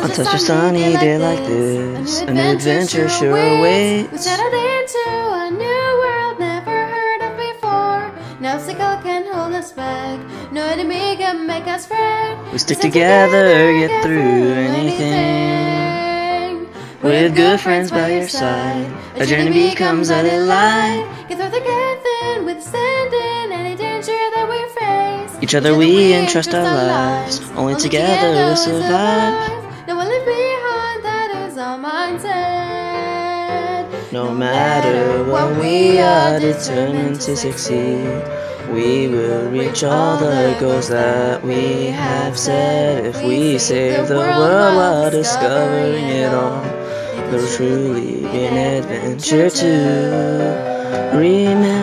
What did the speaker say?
On such a sunny day like this, an adventure sure awaits. We settled into a new world never heard of before. No sickle can hold us back, no enemy can make us fret. We stick together, get through anything. With good friends by your side, a journey becomes a delight. Get through the thin, withstanding any danger that we face. Each other we entrust our lives, only together we'll survive. No matter what we are determined to succeed, we will reach all the goals that we have set. If we save the world while discovering it all, there'll truly be an adventure to remember.